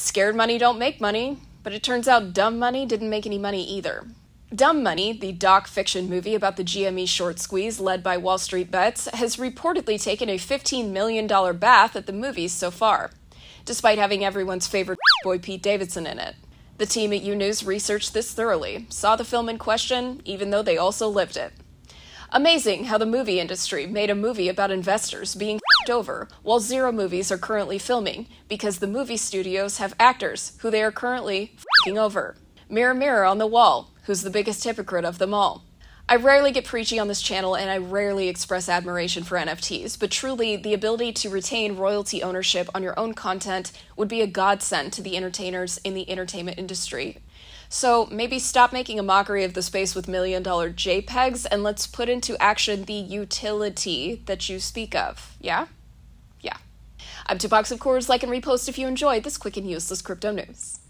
Scared money don't make money, but it turns out dumb money didn't make any money either. Dumb Money, the doc fiction movie about the GME short squeeze led by Wall Street Bets, has reportedly taken a $15 million bath at the movies so far, despite having everyone's favorite boy Pete Davidson in it. The team at U News researched this thoroughly, saw the film in question, even though they also lived it. Amazing how the movie industry made a movie about investors being over, while zero movies are currently filming because the movie studios have actors who they are currently f***ing over. Mirror, mirror on the wall, who's the biggest hypocrite of them all? I rarely get preachy on this channel and I rarely express admiration for NFTs, but truly, the ability to retain royalty ownership on your own content would be a godsend to the entertainers in the entertainment industry. So maybe stop making a mockery of the space with million dollar JPEGs and let's put into action the utility that you speak of. Yeah? Yeah. I'm Tupac of course. Like and repost if you enjoyed this quick and useless crypto news.